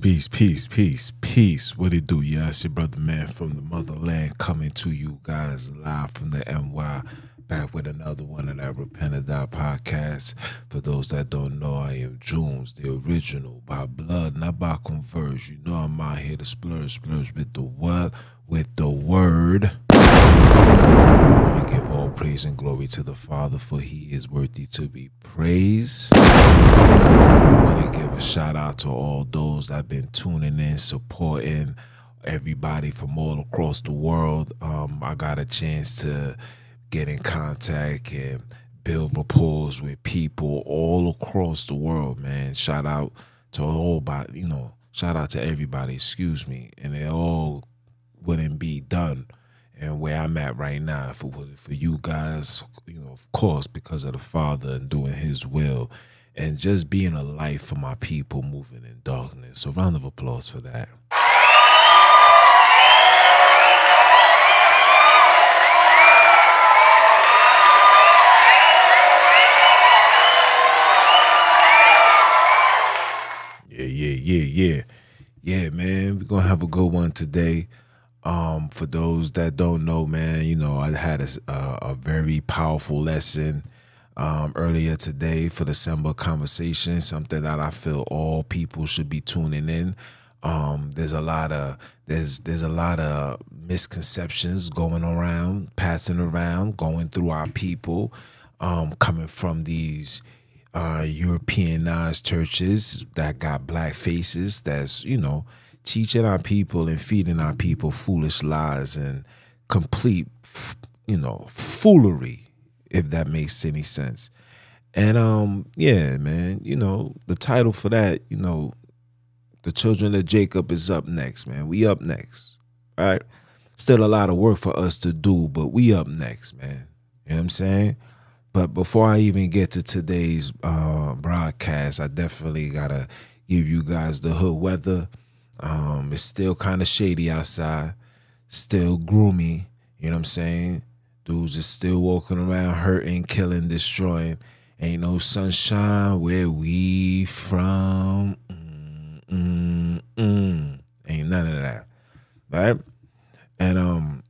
Peace, peace, peace, peace. What it do? Yeah, it's your brother man from the motherland coming to you guys live from the NY. Back with another one of that Repent or Die podcast. For those that don't know, I am Junns, the original, by blood, not by converse. You know I'm out here to splurge, splurge with the what? With the word. Want to give all praise and glory to the Father, for he is worthy to be praised. Want to give a shout out to all those that have been tuning in, supporting everybody from all across the world. Um, I got a chance to get in contact and build rapport with people all across the world, man. Shout out to all by you know, shout out to everybody, excuse me. And they all and where I'm at right now for for you guys, you know, of course, because of the Father and doing His will, and just being a light for my people moving in darkness. So, round of applause for that. Yeah, yeah, yeah, yeah, yeah, man. We're gonna have a good one today. Um, for those that don't know, man, you know, I had a, a, very powerful lesson um, earlier today for the December conversation, something that I feel all people should be tuning in. Um, there's a lot of there's there's a lot of misconceptions going around, passing around, going through our people, um, coming from these uh, Europeanized churches that got black faces. That's you know teaching our people and feeding our people foolish lies and complete, you know, foolery, if that makes any sense. And um, yeah, man, you know, the title for that, you know, the children of Jacob is up next, man. We up next. Right. Still a lot of work for us to do, but we up next, man. You know what I'm saying? But before I even get to today's uh, broadcast, I definitely gotta give you guys the hood weather um, it's still kind of shady outside, still gloomy. You know what I'm saying? Dudes are still walking around hurting, killing, destroying. Ain't no sunshine where we from. Mm, mm, mm. Ain't none of that, right? And um,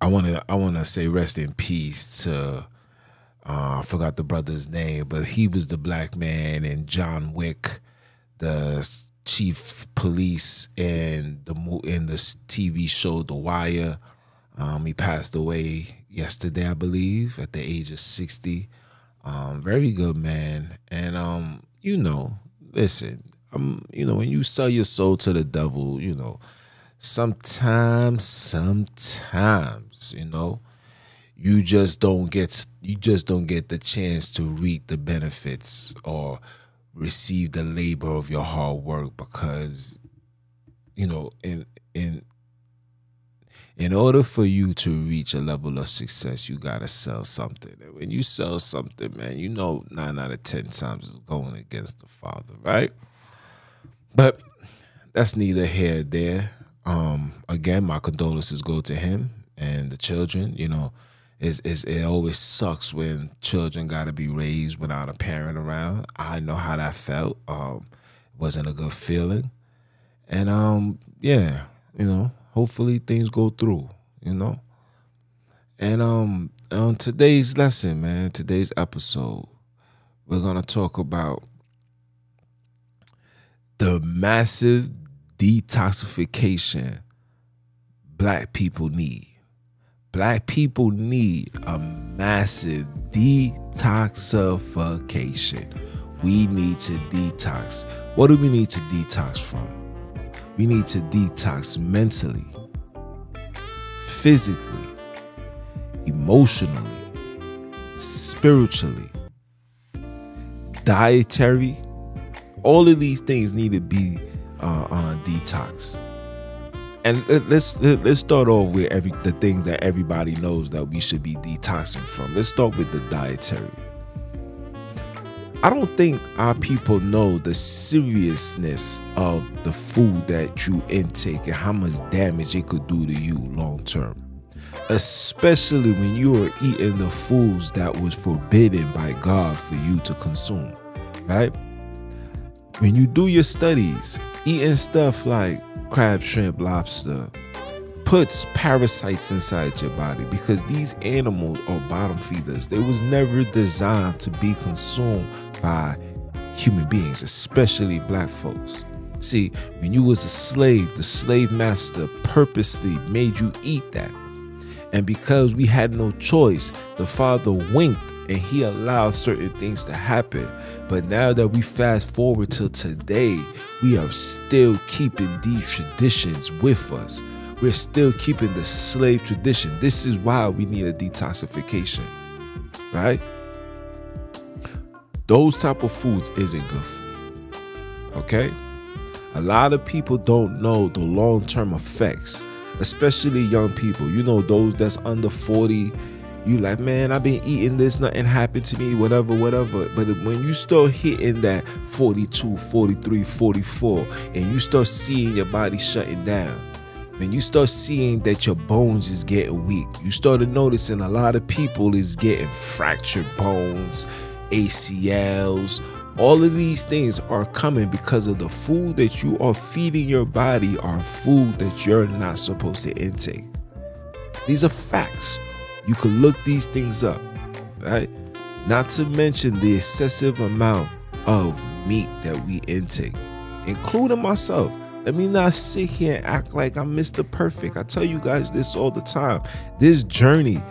I want to I want to say rest in peace to uh, I forgot the brother's name, but he was the black man in John Wick, the chief police in the in the TV show The Wire. Um, he passed away yesterday, I believe, at the age of sixty. Um, very good man, and um, you know, listen, um, you know, when you sell your soul to the devil, you know, sometimes, sometimes, you know, you just don't get you just don't get the chance to reap the benefits or receive the labor of your hard work because you know in in in order for you to reach a level of success you got to sell something. And when you sell something man you know 9 out of 10 times it's going against the father right? But that's neither here nor there. Um again my condolences go to him and the children you know it's, it's, it always sucks when children got to be raised without a parent around. I know how that felt. Um, it wasn't a good feeling, and um, yeah, you know, hopefully things go through. You know, and um, on today's lesson, man, today's episode, we're gonna talk about the massive detoxification black people need black people need a massive detoxification. We need to detox. What do we need to detox from? We need to detox mentally, physically, emotionally, spiritually, dietary. All of these things need to be uh, on detox and let's let's start off with every the things that everybody knows that we should be detoxing from. Let's start with the dietary. I don't think our people know the seriousness of the food that you intake and how much damage it could do to you long term. Especially when you are eating the foods that was forbidden by God for you to consume, right? when you do your studies, eating stuff like crab, shrimp, lobster puts parasites inside your body because these animals are bottom feeders. They was never designed to be consumed by human beings, especially black folks. See, when you was a slave, the slave master purposely made you eat that. And because we had no choice, the father winked and he allowed certain things to happen. But now that we fast forward till today, we are still keeping these traditions with us. We're still keeping the slave tradition. This is why we need a detoxification, right? Those type of foods isn't good for you. Okay? A lot of people don't know the long-term effects, especially young people. You know, those that's under 40, you like, man, I've been eating this, nothing happened to me, whatever, whatever. But when you start hitting that 42, 43, 44, and you start seeing your body shutting down, when you start seeing that your bones is getting weak, you started noticing a lot of people is getting fractured bones, ACLs, all of these things are coming because of the food that you are feeding your body are food that you're not supposed to intake. These are facts. You can look these things up, right? Not to mention the excessive amount of meat that we intake, including myself. Let me not sit here and act like I'm Mr. Perfect. I tell you guys this all the time. This journey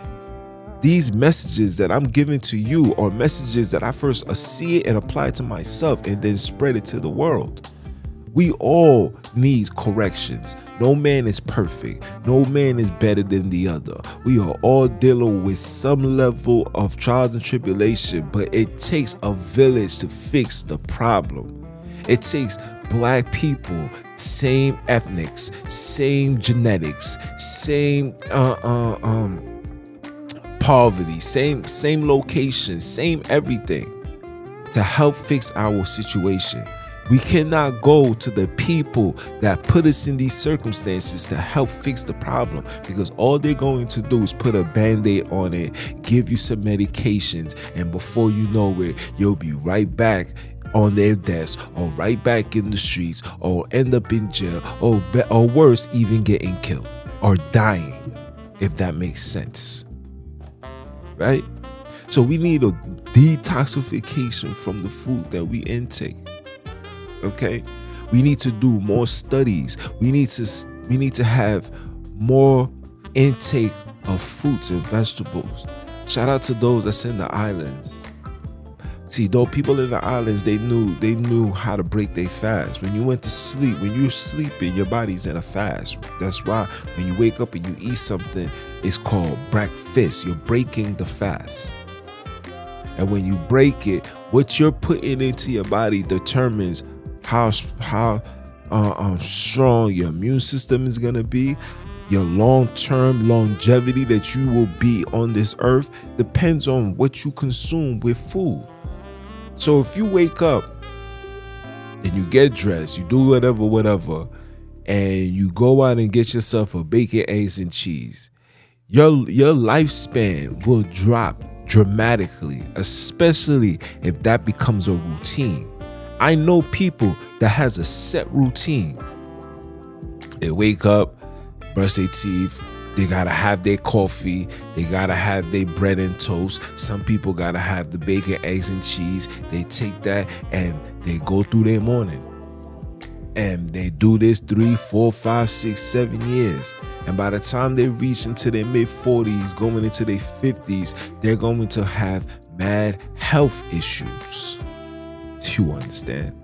these messages that I'm giving to you are messages that I first see it and apply to myself and then spread it to the world. We all need corrections. No man is perfect. No man is better than the other. We are all dealing with some level of trials and tribulation, but it takes a village to fix the problem. It takes black people, same ethnics, same genetics, same uh, uh, um, poverty, same same location, same everything to help fix our situation. We cannot go to the people that put us in these circumstances to help fix the problem because all they're going to do is put a band aid on it, give you some medications, and before you know it, you'll be right back on their desk or right back in the streets or end up in jail or, or worse, even getting killed or dying, if that makes sense right? So we need a detoxification from the food that we intake. Okay? We need to do more studies. We need to we need to have more intake of fruits and vegetables. Shout out to those that's in the islands. See, though people in the islands, they knew they knew how to break their fast. When you went to sleep, when you're sleeping, your body's in a fast. That's why when you wake up and you eat something, it's called breakfast. You're breaking the fast. And when you break it, what you're putting into your body determines how how uh, um, strong your immune system is gonna be. Your long-term longevity that you will be on this earth depends on what you consume with food. So if you wake up and you get dressed, you do whatever, whatever, and you go out and get yourself a bacon, eggs, and cheese, your your lifespan will drop dramatically, especially if that becomes a routine. I know people that has a set routine. They wake up, brush their teeth, they gotta have their coffee. They gotta have their bread and toast. Some people gotta have the bacon, eggs, and cheese. They take that and they go through their morning. And they do this three, four, five, six, seven years. And by the time they reach into their mid 40s, going into their 50s, they're going to have mad health issues. You understand?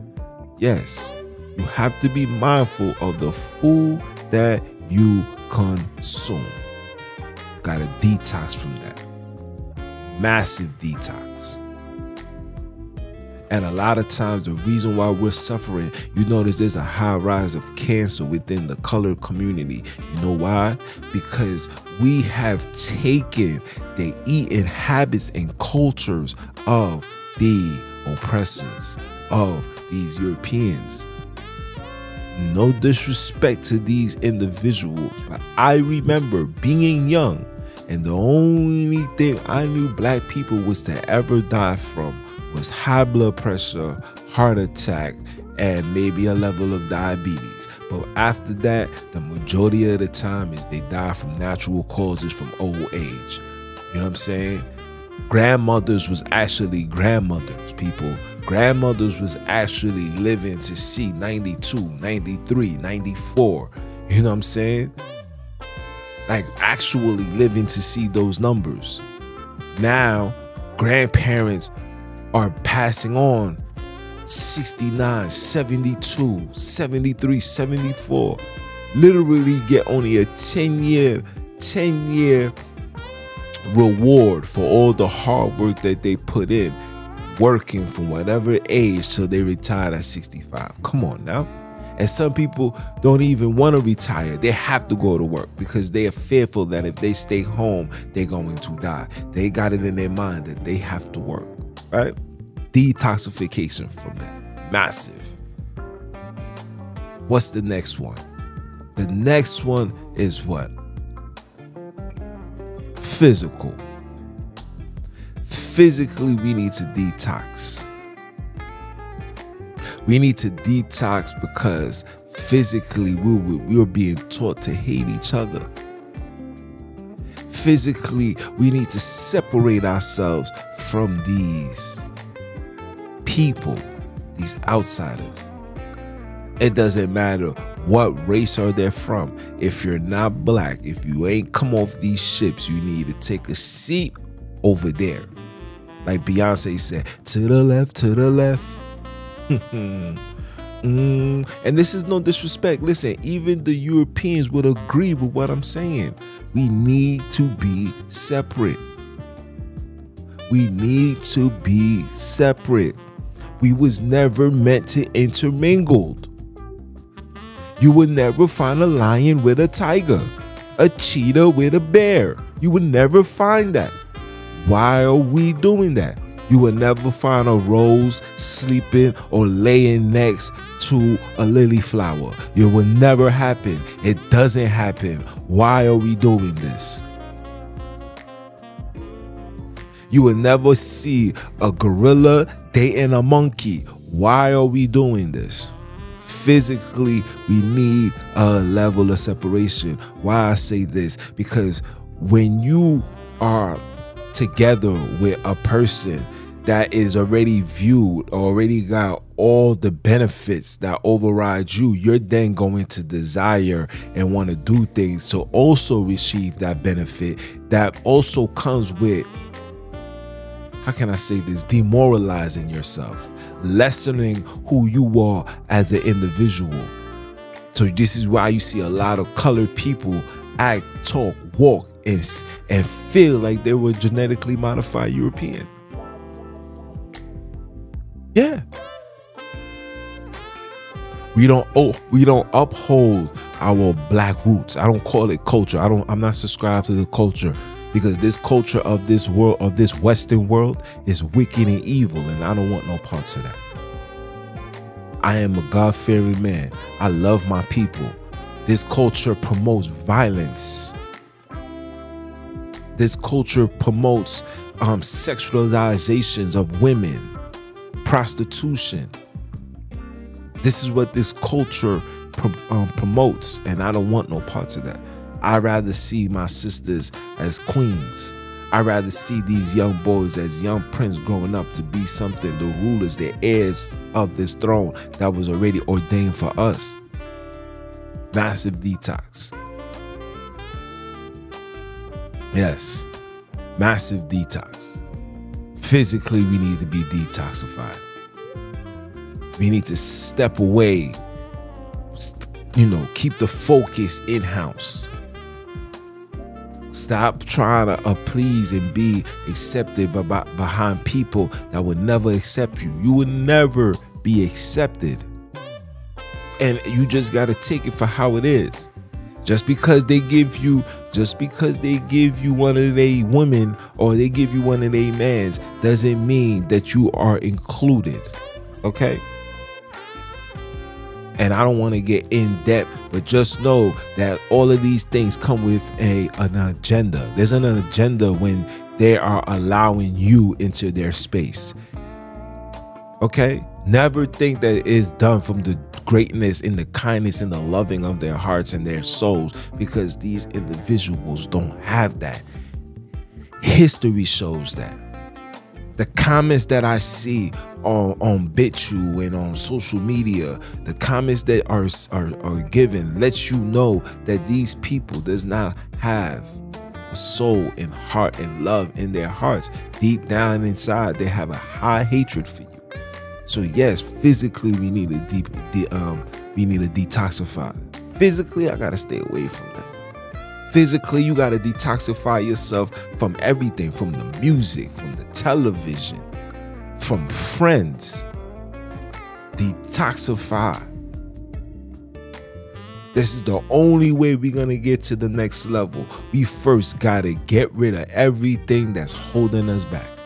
Yes, you have to be mindful of the food that you consume. Got to detox from that. Massive detox. And a lot of times, the reason why we're suffering, you notice there's a high rise of cancer within the colored community. You know why? Because we have taken the eating habits and cultures of the oppressors, of these Europeans. No disrespect to these individuals, but I remember being young, and the only thing I knew black people was to ever die from was high blood pressure, heart attack, and maybe a level of diabetes. But after that, the majority of the time is they die from natural causes from old age. You know what I'm saying? Grandmothers was actually grandmothers, people. Grandmothers was actually living to see 92, 93, 94. You know what I'm saying? Like actually living to see those numbers. Now, grandparents are passing on 69, 72, 73, 74. Literally get only a 10 year, 10 year reward for all the hard work that they put in working from whatever age till they retired at 65. Come on now. And some people don't even want to retire. They have to go to work because they are fearful that if they stay home, they're going to die. They got it in their mind that they have to work, right? Detoxification from that. Massive. What's the next one? The next one is what? Physical. Physically, we need to detox. We need to detox because physically we were, we were being taught to hate each other. Physically, we need to separate ourselves from these people, these outsiders. It doesn't matter what race are they from. If you're not black, if you ain't come off these ships, you need to take a seat over there. Like Beyonce said, to the left, to the left. mm, and this is no disrespect. Listen, even the Europeans would agree with what I'm saying. We need to be separate. We need to be separate. We was never meant to intermingle. You would never find a lion with a tiger, a cheetah with a bear. You would never find that. Why are we doing that? You will never find a rose sleeping or laying next to a lily flower. It will never happen. It doesn't happen. Why are we doing this? You will never see a gorilla dating a monkey. Why are we doing this? Physically, we need a level of separation. Why I say this? Because when you are together with a person that is already viewed, already got all the benefits that override you, you're then going to desire and want to do things to also receive that benefit that also comes with how can I say this? Demoralizing yourself, lessening who you are as an individual. So this is why you see a lot of colored people act, talk, walk, and, and feel like they were genetically modified European. Yeah. We don't oh we don't uphold our black roots. I don't call it culture. I don't I'm not subscribed to the culture because this culture of this world of this western world is wicked and evil and i don't want no parts of that i am a god-fearing man i love my people this culture promotes violence this culture promotes um, sexualizations of women prostitution this is what this culture um, promotes and i don't want no parts of that I rather see my sisters as queens. I rather see these young boys as young prince growing up to be something, the rulers, the heirs of this throne that was already ordained for us. Massive detox. Yes, massive detox. Physically, we need to be detoxified. We need to step away, you know, keep the focus in house Stop trying to uh, please and be accepted by, by, behind people that would never accept you. You would never be accepted. And you just got to take it for how it is. Just because they give you, just because they give you one of their women or they give you one of their mans, doesn't mean that you are included. Okay? and I don't want to get in depth, but just know that all of these things come with a an agenda. There's an agenda when they are allowing you into their space. Okay? Never think that it's done from the greatness in the kindness and the loving of their hearts and their souls because these individuals don't have that. History shows that. The comments that I see on, on BitChute and on social media, the comments that are, are, are given let you know that these people does not have a soul and heart and love in their hearts. Deep down inside, they have a high hatred for you. So yes, physically we need to deep, de- um, we need to detoxify. Physically, I gotta stay away from that. Physically, you gotta detoxify yourself from everything, from the music, from the television, from friends. Detoxify. This is the only way we're gonna get to the next level. We first gotta get rid of everything that's holding us back.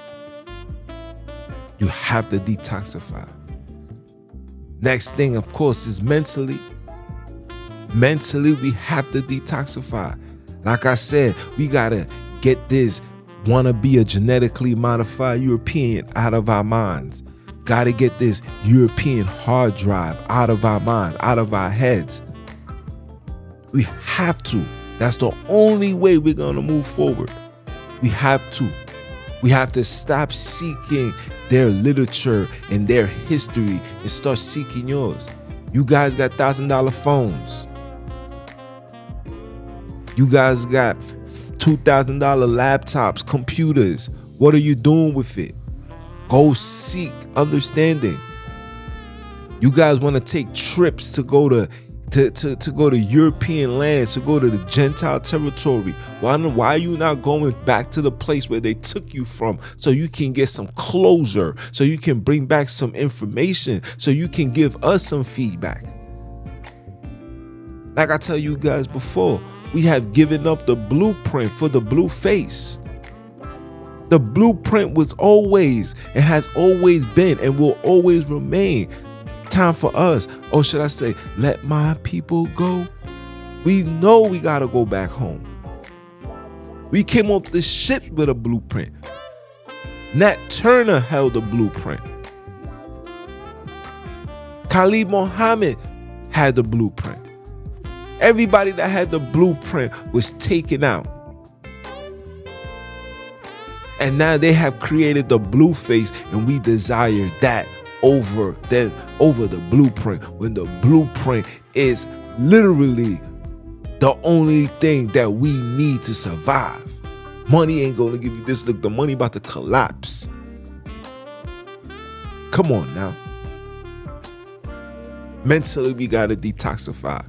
You have to detoxify. Next thing, of course, is mentally. Mentally, we have to detoxify. Like I said, we gotta get this wanna be a genetically modified European out of our minds. Gotta get this European hard drive out of our minds, out of our heads. We have to. That's the only way we're gonna move forward. We have to. We have to stop seeking their literature and their history and start seeking yours. You guys got thousand dollar phones. You guys got two thousand dollar laptops, computers. What are you doing with it? Go seek understanding. You guys want to take trips to go to to, to, to go to European lands, to go to the Gentile territory? Why, why are you not going back to the place where they took you from so you can get some closure, so you can bring back some information, so you can give us some feedback? Like I tell you guys before, we have given up the blueprint for the blue face. The blueprint was always and has always been and will always remain time for us, or should I say, let my people go? We know we got to go back home. We came off the ship with a blueprint. Nat Turner held a blueprint. Khalid Muhammad had the blueprint. Everybody that had the blueprint was taken out. And now they have created the blue face, and we desire that over the over the blueprint when the blueprint is literally the only thing that we need to survive. Money ain't gonna give you this. Look, the money about to collapse. Come on now. Mentally, we gotta detoxify.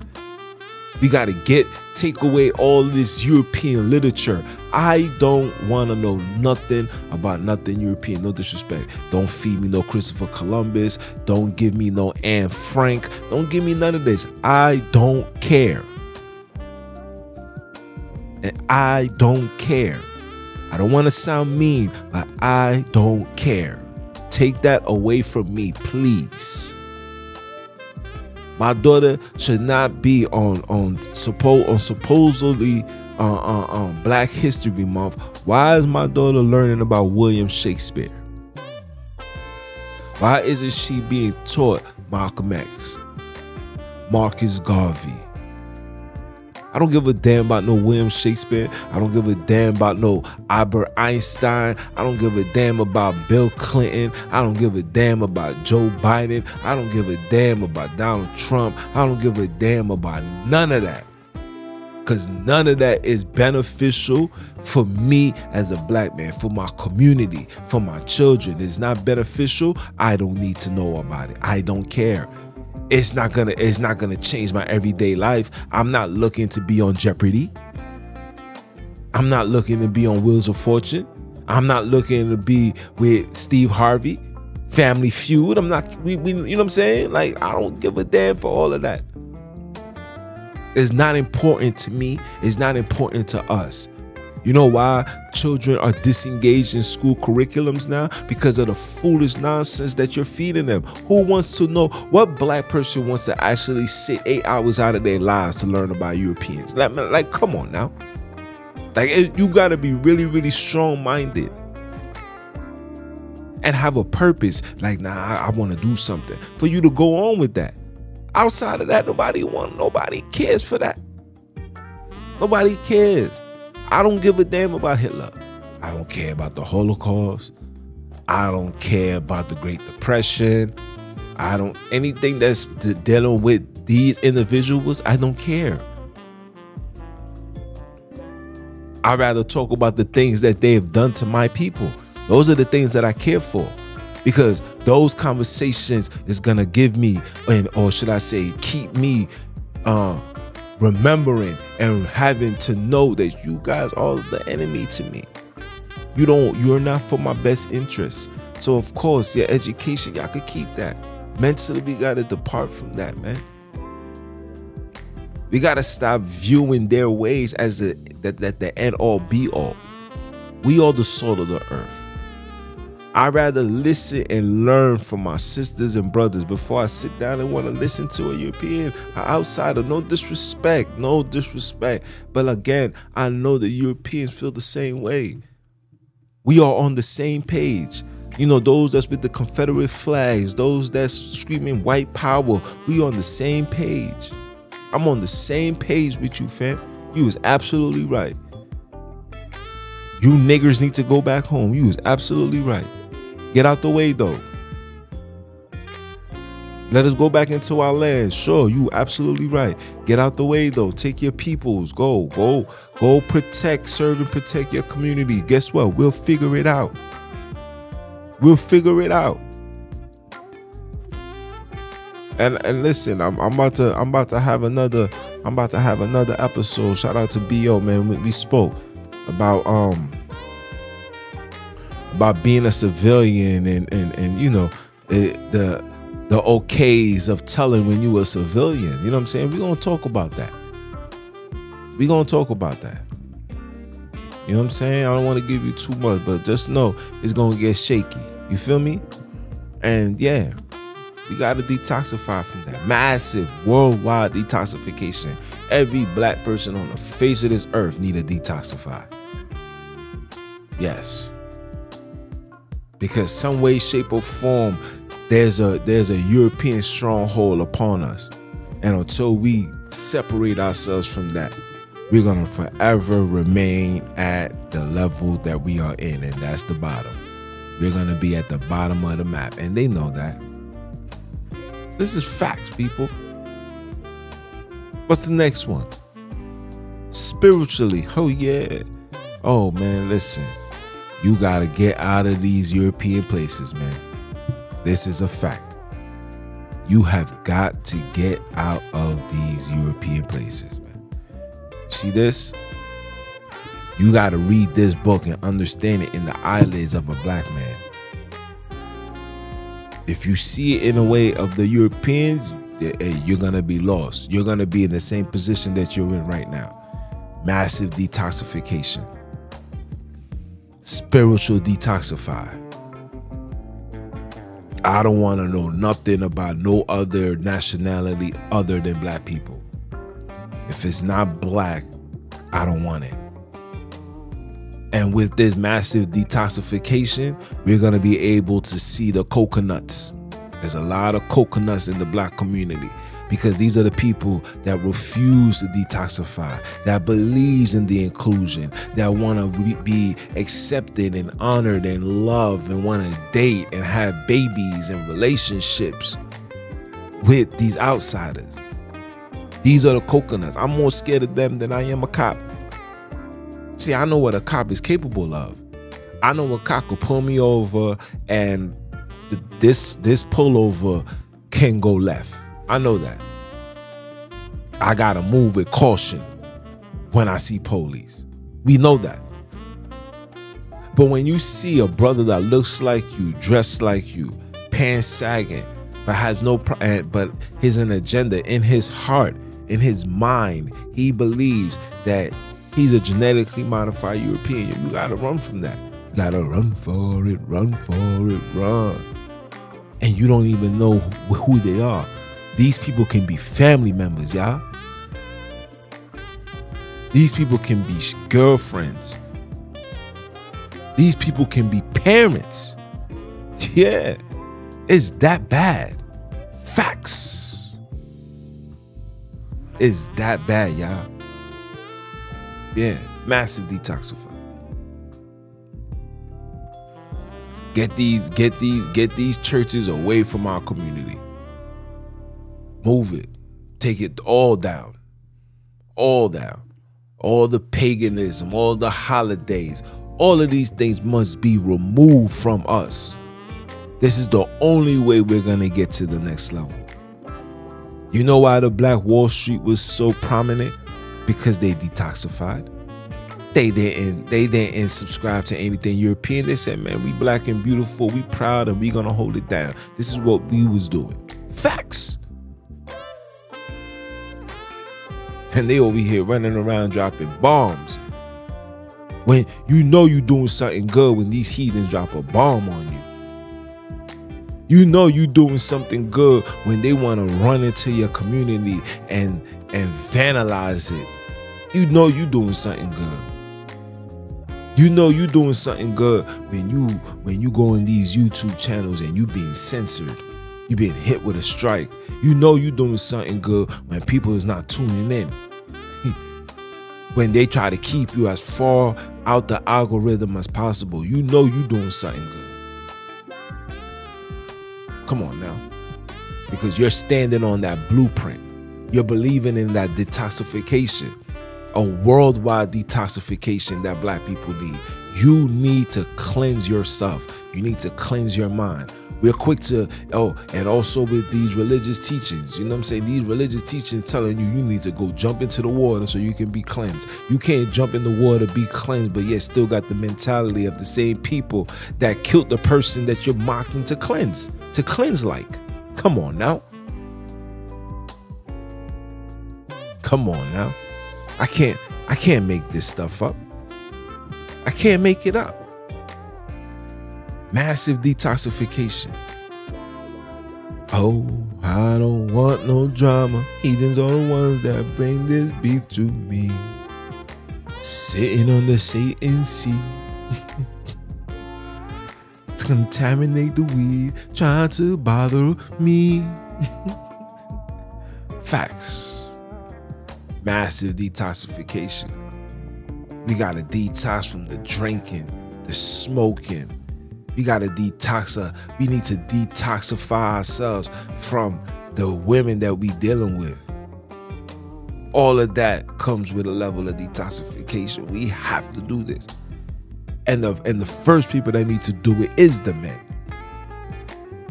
We got to get, take away all this European literature. I don't want to know nothing about nothing European. No disrespect. Don't feed me no Christopher Columbus. Don't give me no Anne Frank. Don't give me none of this. I don't care. And I don't care. I don't want to sound mean, but I don't care. Take that away from me, please. My daughter should not be on on suppo- on supposedly uh, uh, um, Black History Month. Why is my daughter learning about William Shakespeare? Why isn't she being taught Malcolm X, Marcus Garvey, I don't give a damn about no William Shakespeare. I don't give a damn about no Albert Einstein. I don't give a damn about Bill Clinton. I don't give a damn about Joe Biden. I don't give a damn about Donald Trump. I don't give a damn about none of that. Because none of that is beneficial for me as a black man, for my community, for my children. It's not beneficial. I don't need to know about it. I don't care it's not gonna it's not gonna change my everyday life. I'm not looking to be on Jeopardy. I'm not looking to be on Wheels of Fortune. I'm not looking to be with Steve Harvey, Family Feud. I'm not we, we you know what I'm saying? Like I don't give a damn for all of that. It's not important to me. It's not important to us. You know why children are disengaged in school curriculums now? Because of the foolish nonsense that you're feeding them. Who wants to know what black person wants to actually sit eight hours out of their lives to learn about Europeans? Like, like come on now. Like, you got to be really, really strong minded. and have a purpose. Like, nah, I, I want to do something. For you to go on with that. Outside of that, nobody want, nobody cares for that. Nobody cares. I don't give a damn about Hitler. I don't care about the Holocaust. I don't care about the Great Depression. I don't anything that's dealing with these individuals. I don't care. I'd rather talk about the things that they have done to my people. Those are the things that I care for. Because those conversations is gonna give me, and or should I say, keep me uh, remembering and having to know that you guys are the enemy to me. You don't, you're not for my best interest. So of course, your education, y'all could keep that. Mentally, we gotta depart from that, man. We gotta stop viewing their ways as the that, that the end all be all. We are the salt of the earth. I'd rather listen and learn from my sisters and brothers before I sit down and want to listen to a European, an outsider. No disrespect, no disrespect. But again, I know that Europeans feel the same way. We are on the same page. You know, those that's with the Confederate flags, those that's screaming white power, we on the same page. I'm on the same page with you, fam. You was absolutely right. You niggers need to go back home. You was absolutely right. Get out the way though. Let us go back into our land. Sure, you absolutely right. Get out the way though. Take your peoples. Go, go, go protect, serve and protect your community. Guess what? We'll figure it out. We'll figure it out. And and listen, I'm, I'm about to I'm about to have another I'm about to have another episode. Shout out to Bo man. We, we spoke about um about being a civilian and and and you know it, the the okays of telling when you were a civilian. You know what I'm saying? We're gonna talk about that. We're gonna talk about that. You know what I'm saying? I don't want to give you too much, but just know it's gonna get shaky. You feel me? And yeah, we got to detoxify from that massive worldwide detoxification. Every black person on the face of this earth need to detoxify. Yes because some way shape or form there's a there's a european stronghold upon us. And until we separate ourselves from that we're going to forever remain at the level that we are in and that's the bottom. We're going to be at the bottom of the map and they know that. This is facts people. What's the next one? Spiritually. Oh yeah. Oh man listen you got to get out of these European places, man. This is a fact. You have got to get out of these European places, man. See this? You got to read this book and understand it in the eyelids of a black man. If you see it in a way of the Europeans, eh, eh, you're going to be lost. You're going to be in the same position that you're in right now. Massive detoxification spiritual detoxify. I don't want to know nothing about no other nationality other than black people. If it's not black, I don't want it. And with this massive detoxification, we're going to be able to see the coconuts. There's a lot of coconuts in the black community because these are the people that refuse to detoxify, that believes in the inclusion, that want to be accepted and honored and loved and want to date and have babies and relationships with these outsiders. These are the coconuts. I'm more scared of them than I am a cop. See, I know what a cop is capable of. I know a cop will pull me over and this this pullover can go left. I know that. I gotta move with caution when I see police. We know that. But when you see a brother that looks like you, dressed like you, pants sagging, but has no, eh, but he's an agenda in his heart, in his mind, he believes that he's a genetically modified European. You gotta run from that. You gotta run for it, run for it, run. And you don't even know who they are. These people can be family members, y'all. These people can be girlfriends. These people can be parents. Yeah, it's that bad. Facts. It's that bad, y'all. Yeah, massive detoxify. Get these, get these, get these churches away from our community. Move it. Take it all down. All down. All the paganism, all the holidays, all of these things must be removed from us. This is the only way we're going to get to the next level. You know why the Black Wall Street was so prominent? Because they detoxified. They didn't they didn't subscribe to anything European. They said, man, we black and beautiful, we proud, and we gonna hold it down. This is what we was doing. Facts. And they over here running around dropping bombs. When you know you're doing something good when these heathens drop a bomb on you. You know you're doing something good when they want to run into your community and and vandalize it. You know you're doing something good. You know you're doing something good when you when you go in these YouTube channels and you being censored. You being hit with a strike. You know you're doing something good when people is not tuning in. when they try to keep you as far out the algorithm as possible. You know you're doing something good. Come on now. Because you're standing on that blueprint. You're believing in that detoxification, a worldwide detoxification that black people need. You need to cleanse yourself. You need to cleanse your mind. We're quick to, oh, and also with these religious teachings, you know what I'm saying? These religious teachings telling you you need to go jump into the water so you can be cleansed. You can't jump in the water, be cleansed, but yet still got the mentality of the same people that killed the person that you're mocking to cleanse, to cleanse like. Come on now. Come on now. I can't I can't make this stuff up. I can't make it up. Massive detoxification. Oh, I don't want no drama. Heathens are the ones that bring this beef to me. Sitting on the Satan seat. contaminate the weed, trying to bother me. Facts. Massive detoxification. We gotta detox from the drinking, the smoking, we got to detox. Uh, we need to detoxify ourselves from the women that we dealing with. All of that comes with a level of detoxification. We have to do this. And the and the first people that need to do it is the men.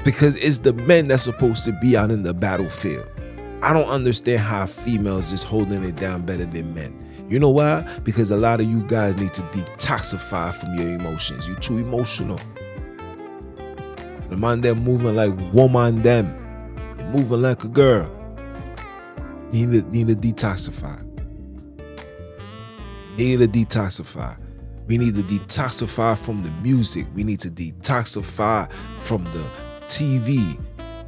Because it's the men that's supposed to be out in the battlefield. I don't understand how females is holding it down better than men. You know why? Because a lot of you guys need to detoxify from your emotions. You're too emotional. The man them moving like woman them. You're moving like a girl. Need to, need to detoxify. need to detoxify. We need to detoxify from the music. We need to detoxify from the TV.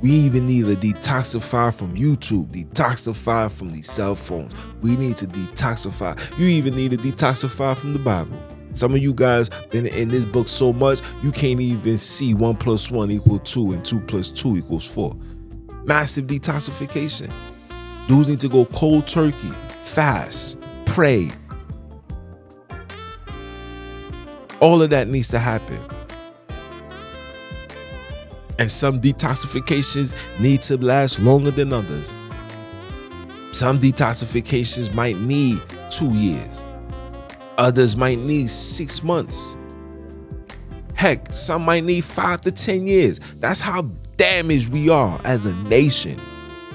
We even need to detoxify from YouTube, detoxify from these cell phones. We need to detoxify. You even need to detoxify from the Bible. Some of you guys been in this book so much, you can't even see one plus one equal two and two plus two equals four. Massive detoxification. Dudes need to go cold turkey, fast, pray. All of that needs to happen. And some detoxifications need to last longer than others. Some detoxifications might need two years. Others might need six months. Heck, some might need five to 10 years. That's how damaged we are as a nation.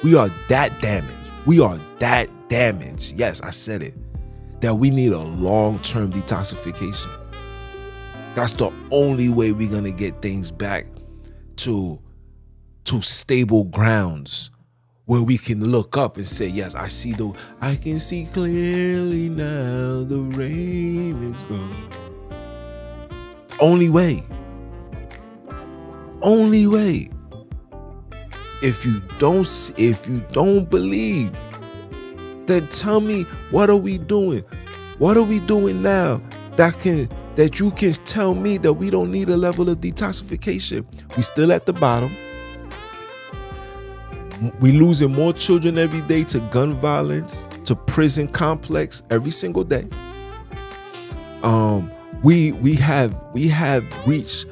We are that damaged. We are that damaged. Yes, I said it. That we need a long term detoxification. That's the only way we're going to get things back to, to stable grounds where we can look up and say, Yes, I see the, I can see clearly now the rain is gone. Only way. Only way. If you don't, if you don't believe, then tell me what are we doing? What are we doing now that can that you can tell me that we don't need a level of detoxification. We still at the bottom. We losing more children every day to gun violence, to prison complex every single day. Um, we we have we have reached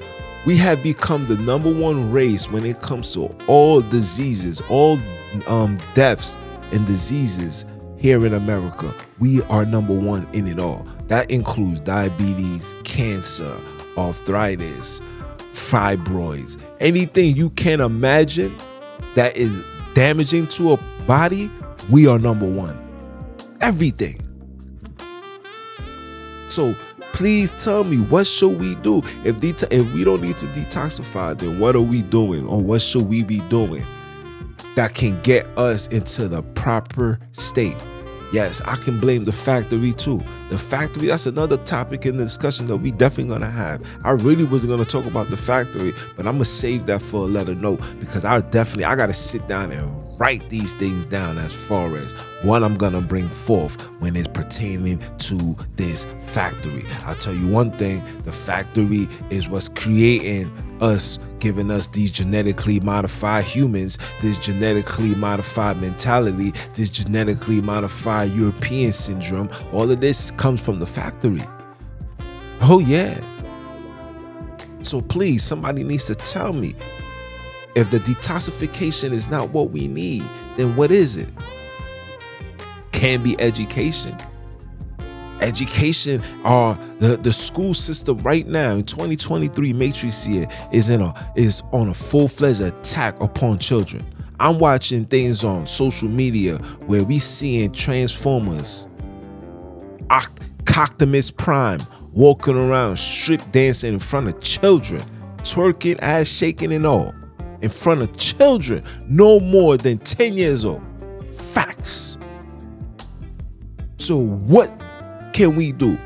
we have become the number one race when it comes to all diseases, all um, deaths and diseases here in America. We are number one in it all. That includes diabetes, cancer, arthritis, fibroids, anything you can imagine that is damaging to a body, we are number one. Everything. So please tell me what should we do if det- if we don't need to detoxify then what are we doing or what should we be doing that can get us into the proper state Yes, I can blame the factory too. The factory, that's another topic in the discussion that we definitely gonna have. I really wasn't gonna talk about the factory, but I'm gonna save that for a letter note because I definitely I gotta sit down and write these things down as far as what I'm gonna bring forth when it's pertaining to this factory. I'll tell you one thing, the factory is what's creating us giving us these genetically modified humans, this genetically modified mentality, this genetically modified European syndrome. All of this comes from the factory. Oh, yeah. So please, somebody needs to tell me if the detoxification is not what we need, then what is it? Can be education. Education or the, the school system right now in 2023 matrix here is in a is on a full-fledged attack upon children. I'm watching things on social media where we seeing transformers Optimus Prime walking around strip dancing in front of children twerking ass shaking and all in front of children no more than 10 years old facts so what can we do?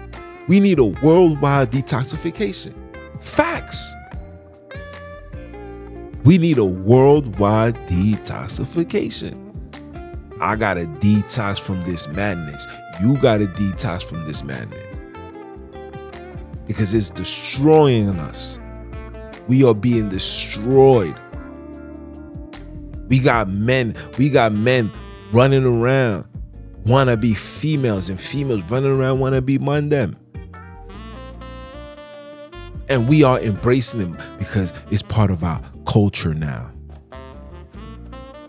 We need a worldwide detoxification. Facts. We need a worldwide detoxification. I got to detox from this madness. You got to detox from this madness. Because it's destroying us. We are being destroyed. We got men, we got men running around wanna be females and females running around wanna be among them. And we are embracing them because it's part of our culture now.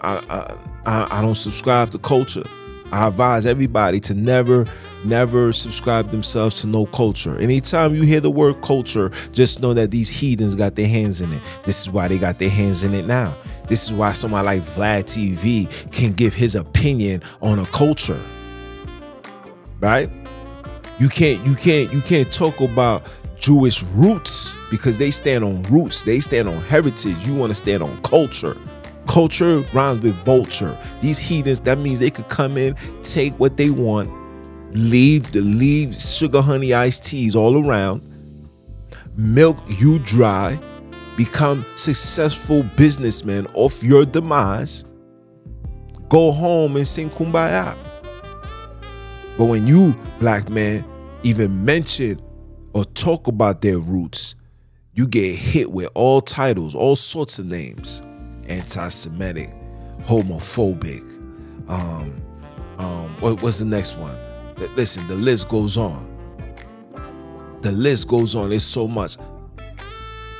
I, I, I don't subscribe to culture. I advise everybody to never, never subscribe themselves to no culture. Anytime you hear the word culture, just know that these heathens got their hands in it. This is why they got their hands in it now. This is why someone like Vlad TV can give his opinion on a culture. Right? You can't, you can't, you can't talk about Jewish roots because they stand on roots, they stand on heritage. You want to stand on culture. Culture rhymes with vulture. These heathens, that means they could come in, take what they want, leave the leave sugar honey iced teas all around, milk you dry, become successful businessmen off your demise, go home and sing kumbaya. But when you, black man, even mention or talk about their roots, you get hit with all titles, all sorts of names anti-Semitic, homophobic. Um, um, what, what's the next one? Listen, the list goes on. The list goes on. There's so much.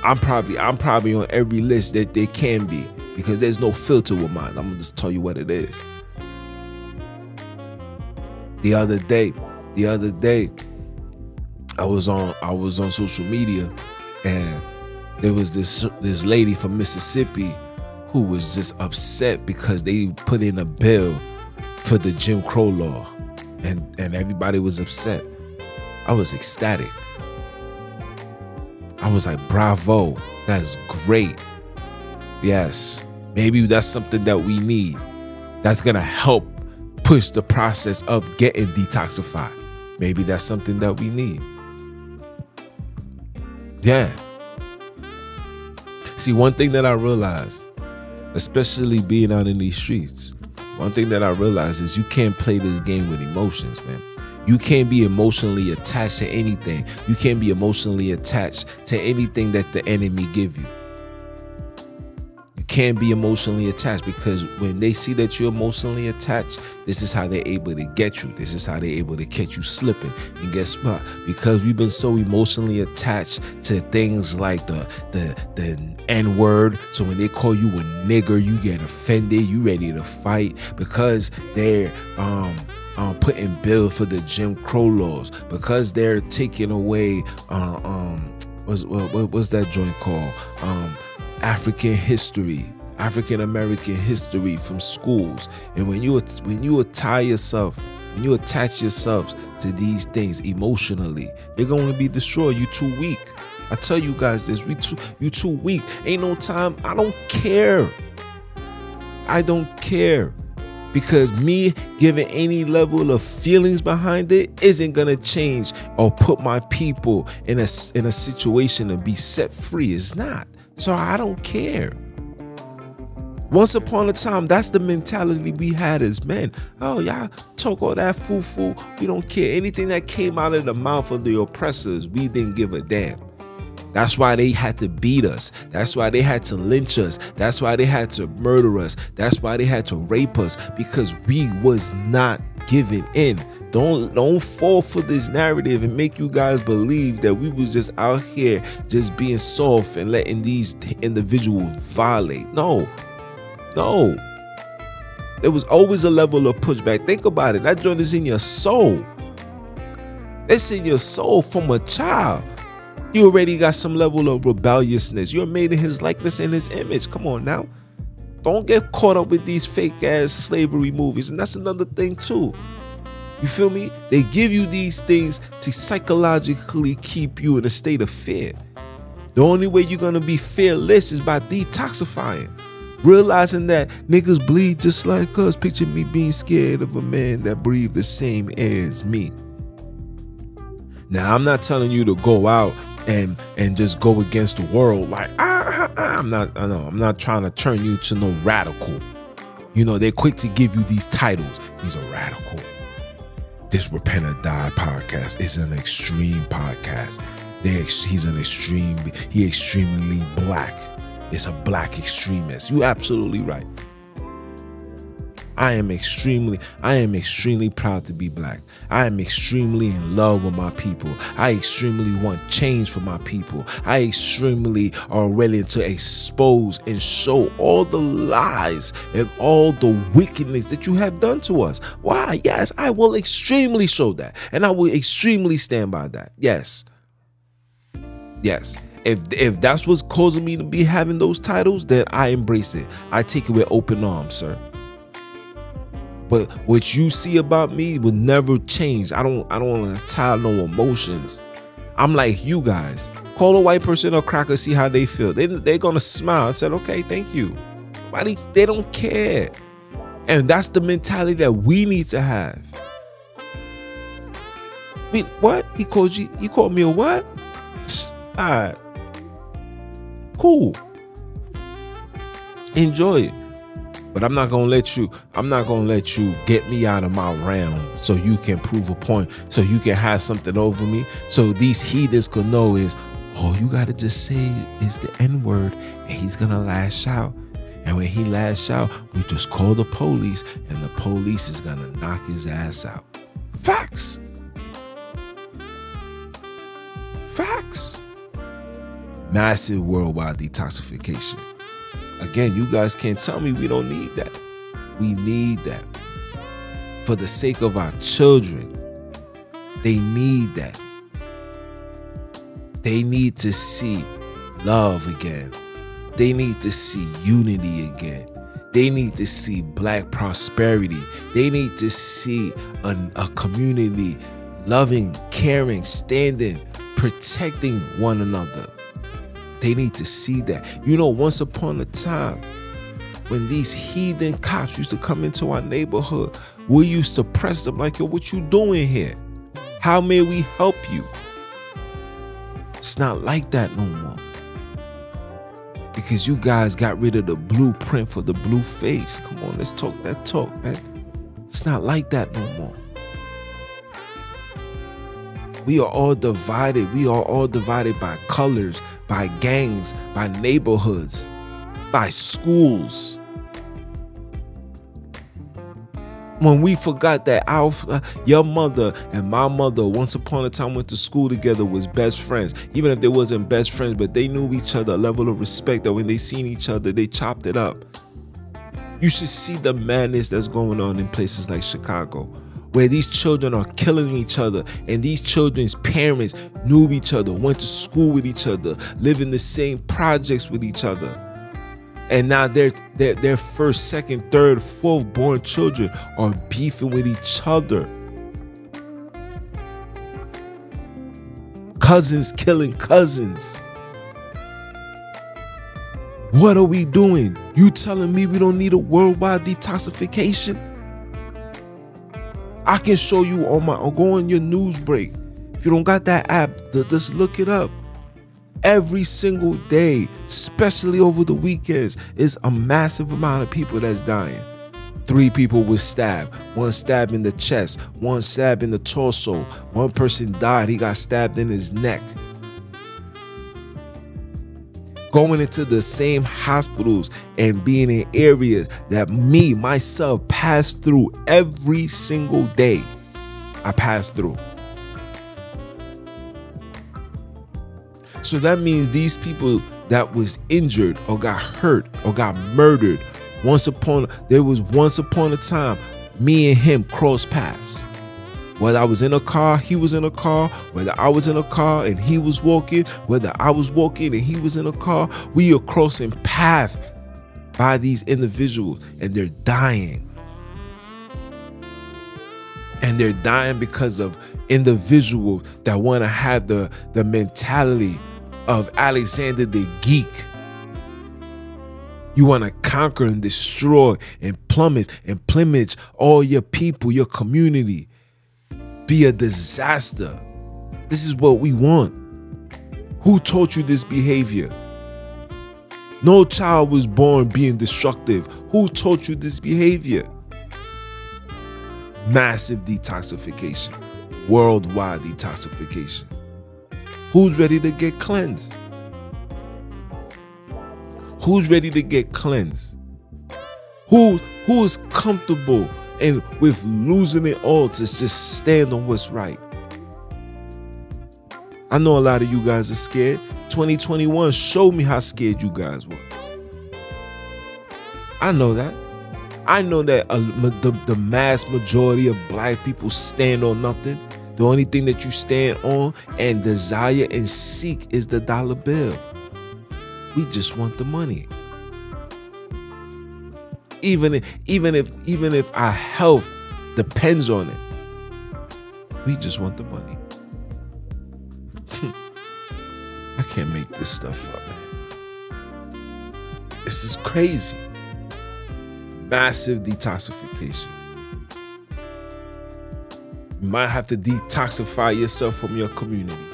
I'm probably I'm probably on every list that there can be because there's no filter with mine. I'm gonna just tell you what it is. The other day, the other day, I was on I was on social media and there was this this lady from Mississippi who was just upset because they put in a bill for the Jim Crow law and and everybody was upset. I was ecstatic. I was like, bravo, that's great. Yes, maybe that's something that we need. That's gonna help push the process of getting detoxified. Maybe that's something that we need. Yeah. See, one thing that I realized especially being out in these streets. One thing that I realize is you can't play this game with emotions, man. You can't be emotionally attached to anything. You can't be emotionally attached to anything that the enemy give you. You can't be emotionally attached because when they see that you're emotionally attached, this is how they're able to get you. This is how they're able to catch you slipping. And guess what? Because we've been so emotionally attached to things like the the the N word. So when they call you a nigger, you get offended. You ready to fight because they're um um, putting bill for the Jim Crow laws. Because they're taking away uh, um what's what, what's that joint called? Um African history African American history from schools. And when you when you tie yourself when you attach yourselves to these things emotionally you're going to be destroyed. You're too weak. I tell you guys this we too you too weak. Ain't no time I don't care. I don't care because me giving any level of feelings behind it isn't gonna change or put my people in a in a situation to be set free. It's not. So I don't care. Once upon a time, that's the mentality we had as men. Oh, y'all talk all that foo foo. We don't care. Anything that came out of the mouth of the oppressors, we didn't give a damn. That's why they had to beat us. That's why they had to lynch us. That's why they had to murder us. That's why they had to rape us because we was not giving in. Don't don't fall for this narrative and make you guys believe that we was just out here just being soft and letting these individuals violate. No. No. There was always a level of pushback. Think about it. That joint is in your soul. It's in your soul from a child. You already got some level of rebelliousness. You're made in his likeness and his image. Come on now. Don't get caught up with these fake ass slavery movies. And that's another thing, too. You feel me? They give you these things to psychologically keep you in a state of fear. The only way you're gonna be fearless is by detoxifying. Realizing that niggas bleed just like us. Picture me being scared of a man that breathed the same air as me. Now, I'm not telling you to go out and and just go against the world like. I'm not I know I'm not trying to turn you to no radical. You know, they're quick to give you these titles. He's a radical. This Repent or Die podcast is an extreme podcast. They, he's an extreme, he extremely black. It's a black extremist. You absolutely right. I am extremely, I am extremely proud to be black. I am extremely in love with my people. I extremely want change for my people. I extremely are willing to expose and show all the lies and all the wickedness that you have done to us. Why? Yes, I will extremely show that. And I will extremely stand by that. Yes. Yes. If if that's what's causing me to be having those titles, then I embrace it. I take it with open arms, sir. But what you see about me will never change. I don't I don't want to tie no emotions. I'm like you guys. Call a white person a cracker, see how they feel. They they're gonna smile and said, okay, thank you. Nobody, they don't care. And that's the mentality that we need to have. Wait, what? He called you, he called me a what? Alright. Cool. Enjoy it. But I'm not gonna let you, I'm not gonna let you get me out of my realm so you can prove a point, so you can have something over me. So these heathens could know is all you gotta just say is the N-word and he's gonna lash out. And when he lash out, we just call the police and the police is gonna knock his ass out. Facts. Facts. Massive worldwide detoxification. Again, you guys can't tell me we don't need that. We need that. For the sake of our children, they need that. They need to see love again. They need to see unity again. They need to see black prosperity. They need to see a, a community loving, caring, standing, protecting one another. They need to see that. You know, once upon a time, when these heathen cops used to come into our neighborhood, we used to press them like, yo, what you doing here? How may we help you? It's not like that no more. Because you guys got rid of the blueprint for the blue face. Come on, let's talk that talk, man. It's not like that no more. We are all divided. We are all divided by colors, by gangs, by neighborhoods, by schools. when we forgot that our uh, your mother and my mother once upon a time went to school together was best friends even if they wasn't best friends but they knew each other a level of respect that when they seen each other they chopped it up you should see the madness that's going on in places like chicago where these children are killing each other and these children's parents knew each other went to school with each other live in the same projects with each other and now their, their their first, second, third, fourth born children are beefing with each other. Cousins killing cousins. What are we doing? You telling me we don't need a worldwide detoxification? I can show you on my go on your news break. If you don't got that app, just look it up every single day, especially over the weekends, is a massive amount of people that's dying. Three people were stabbed. One stabbed in the chest, one stabbed in the torso. One person died, he got stabbed in his neck. Going into the same hospitals and being in areas that me, myself, pass through every single day. I pass through. So that means these people that was injured or got hurt or got murdered once upon there was once upon a time me and him crossed paths. Whether I was in a car, he was in a car, whether I was in a car and he was walking, whether I was walking and he was in a car, we are crossing paths by these individuals and they're dying. And they're dying because of individuals that want to have the, the mentality of Alexander the Geek. You want to conquer and destroy and plummet and plumage all your people, your community. Be a disaster. This is what we want. Who taught you this behavior? No child was born being destructive. Who taught you this behavior? Massive detoxification, worldwide detoxification. Who's ready to get cleansed? Who's ready to get cleansed? Who who is comfortable and with losing it all to just stand on what's right? I know a lot of you guys are scared. 2021 showed me how scared you guys were. I know that. I know that uh, the, the mass majority of black people stand on nothing. The only thing that you stand on and desire and seek is the dollar bill. We just want the money. Even if, even if even if our health depends on it, we just want the money. Hmm. I can't make this stuff up, man. This is crazy. Massive detoxification. You might have to detoxify yourself from your community.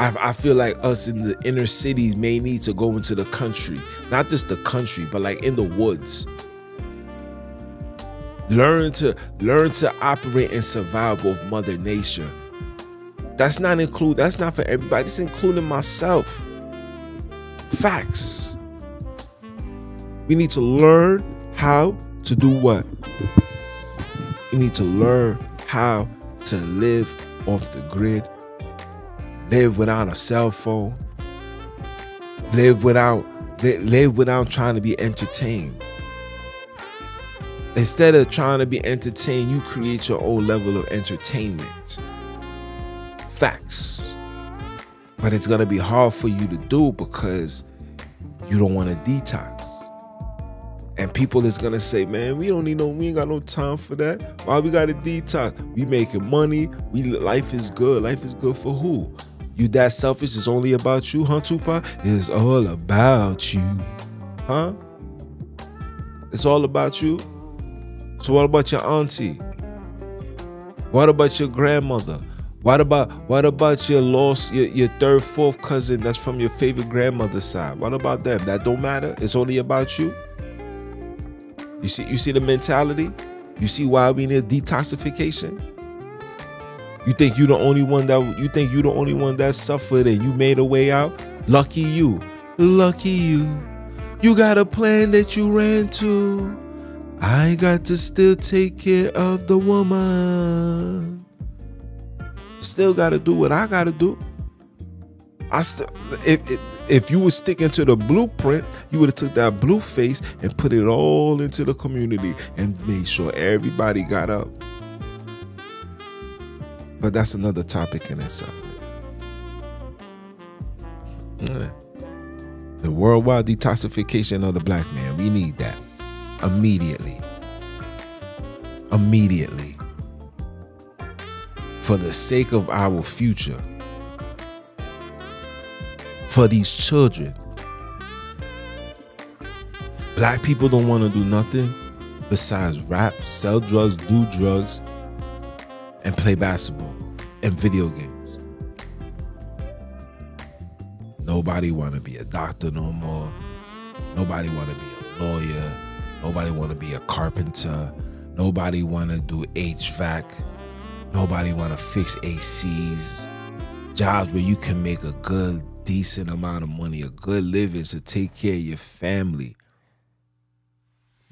I, I, feel like us in the inner cities may need to go into the country, not just the country, but like in the woods. Learn to learn to operate and survive with Mother Nature. That's not include. That's not for everybody. It's including myself. Facts. We need to learn how to do what. We need to learn how to live off the grid, live without a cell phone, live without live without trying to be entertained. Instead of trying to be entertained, you create your own level of entertainment. Facts. But it's going to be hard for you to do because you don't want to detox. And people is gonna say, man, we don't need no, we ain't got no time for that. Why we gotta detox? We making money. We life is good. Life is good for who? You that selfish is only about you, huh, Tupac? It's all about you. Huh? It's all about you. So what about your auntie? What about your grandmother? What about what about your lost your, your third, fourth cousin that's from your favorite grandmother's side? What about them? That don't matter. It's only about you. You see, you see the mentality? You see why we need detoxification? You think you the only one that you think you the only one that suffered and you made a way out? Lucky you. Lucky you. You got a plan that you ran to. I got to still take care of the woman. Still got to do what I got to do. I still if, if if you were sticking to the blueprint, you would have took that blue face and put it all into the community and made sure everybody got up. But that's another topic in itself. The worldwide detoxification of the black man. We need that immediately. Immediately. For the sake of our future. For these children. Black people don't want to do nothing besides rap, sell drugs, do drugs, and play basketball and video games. Nobody want to be a doctor no more. Nobody want to be a lawyer. Nobody want to be a carpenter. Nobody want to do HVAC. Nobody want to fix ACs. Jobs where you can make a good, decent amount of money, a good living to take care of your family.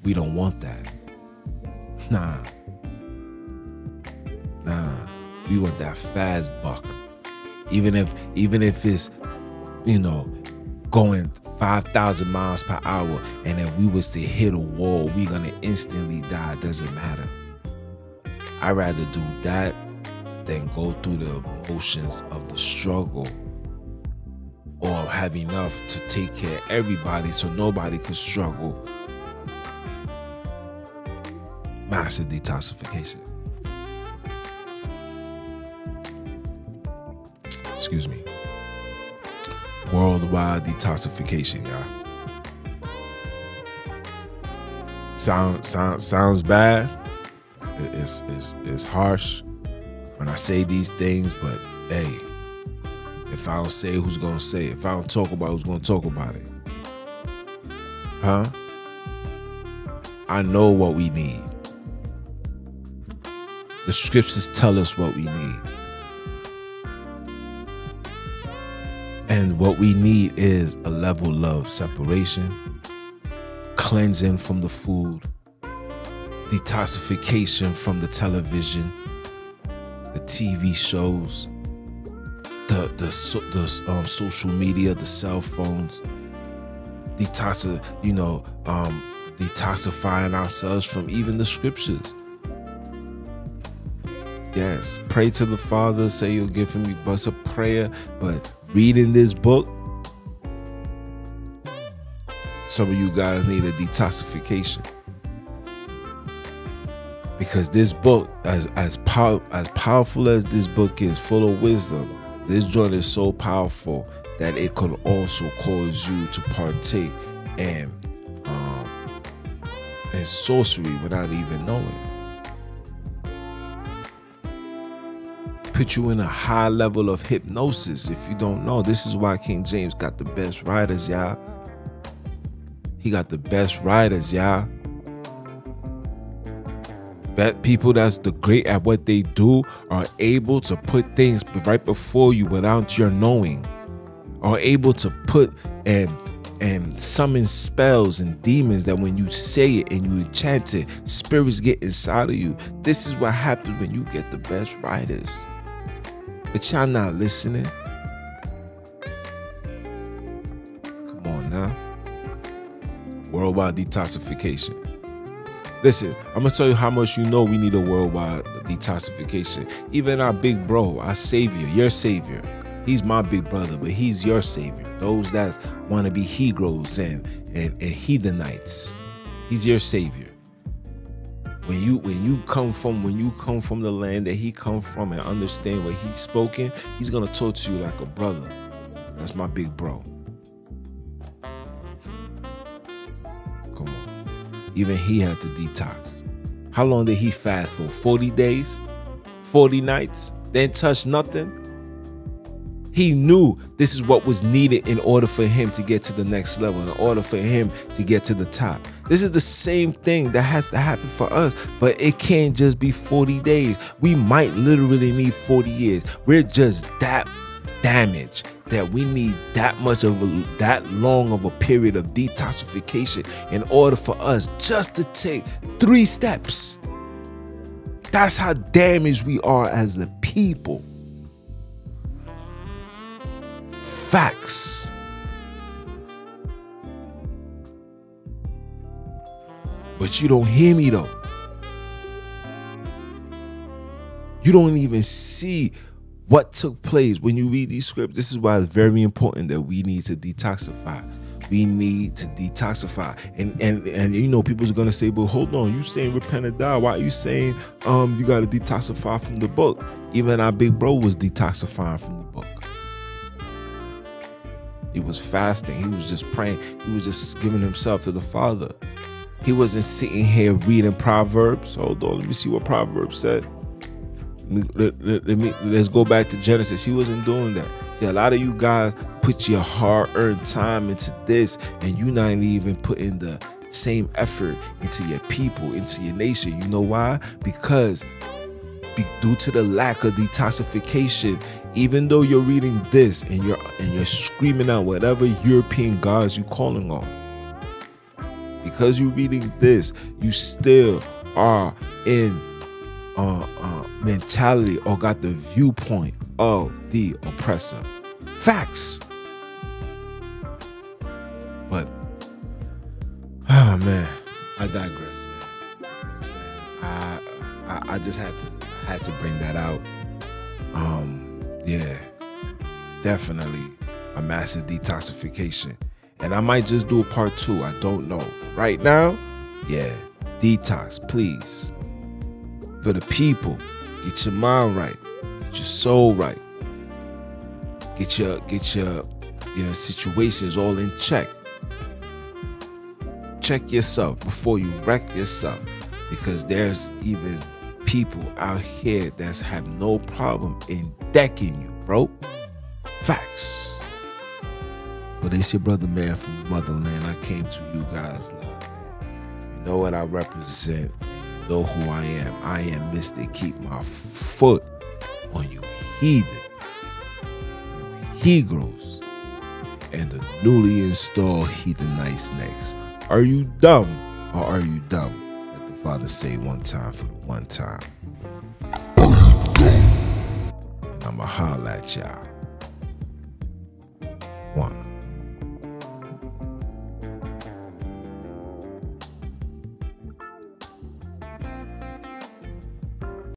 We don't want that. Nah. Nah, we want that fast buck. Even if even if it's, you know, going 5,000 miles per hour and if we was to hit a wall, we gonna instantly die. Doesn't matter. I'd rather do that than go through the motions of the struggle or have enough to take care of everybody so nobody could struggle. Massive detoxification. Excuse me. Worldwide detoxification, y'all. Sound, sound sounds bad. It's it's it's harsh when I say these things, but hey, if I don't say, who's gonna say? it, If I don't talk about, it, who's gonna talk about it? Huh? I know what we need. The scriptures tell us what we need. And what we need is a level of separation, cleansing from the food, detoxification from the television, the TV shows, the the the um, social media, the cell phones, detoxify, you know, um, detoxifying ourselves from even the scriptures. Yes, pray to the Father, say you'll give him but a prayer, but reading this book, some of you guys need a detoxification. Because this book, as as, pow- as powerful as this book is, full of wisdom, this joint is so powerful that it could also cause you to partake in um, in sorcery without even knowing. Put you in a high level of hypnosis. If you don't know, this is why King James got the best writers, y'all. He got the best writers, y'all. Bet people that's the great at what they do are able to put things right before you without your knowing. Are able to put and and summon spells and demons that when you say it and you chant it, spirits get inside of you. This is what happens when you get the best writers. But y'all not listening. Come on now. Worldwide detoxification. Listen, I'm gonna tell you how much you know we need a worldwide detoxification. Even our big bro, our savior, your savior. He's my big brother, but he's your savior. Those that want to be Hebrews and, and, and heathenites. He's your savior when you when you come from when you come from the land that he come from and understand what he's spoken, he's gonna talk to you like a brother. That's my big bro. Come on. Even he had to detox. How long did he fast for? 40 days? 40 nights? didn't touch nothing? He knew this is what was needed in order for him to get to the next level, in order for him to get to the top. This is the same thing that has to happen for us, but it can't just be 40 days. We might literally need 40 years. We're just that damaged that we need that much of a, that long of a period of detoxification in order for us just to take three steps. That's how damaged we are as the people. Facts. But you don't hear me though. You don't even see what took place when you read these scripts. This is why it's very important that we need to detoxify. We need to detoxify. And and and you know, people's gonna say, but hold on, you saying repent and die. Why are you saying um you gotta detoxify from the book? Even our big bro was detoxifying from the book. He was fasting. He was just praying. He was just giving himself to the Father. He wasn't sitting here reading Proverbs. Hold on, let me see what Proverbs said. Let, let, let me let's go back to Genesis. He wasn't doing that. See, a lot of you guys put your hard-earned time into this, and you're not even putting the same effort into your people, into your nation. You know why? Because due to the lack of detoxification. Even though you're reading this and you're and you're screaming out whatever european gods you're calling on because you're reading this you still are in uh, uh, mentality or got the viewpoint of the oppressor. Facts. But oh man i digress man. I, I i just had to had to bring that out. Um, yeah, definitely a massive detoxification. And I might just do a part two. I don't know. Right now, yeah, detox, please. For the people, get your mind right, get your soul right, get your get your your situations all in check. Check yourself before you wreck yourself, because there's even people out here that's have no problem in decking you, bro. Facts. But it's your brother man from the motherland. I came to you guys live. You know what I represent. You know who I am. I am Mr. Keep my foot on you heathen. You he-grows. And the newly installed Heathenites next. Are you dumb or are you dumb? father say one time for the one time. I'ma holla at y'all. One.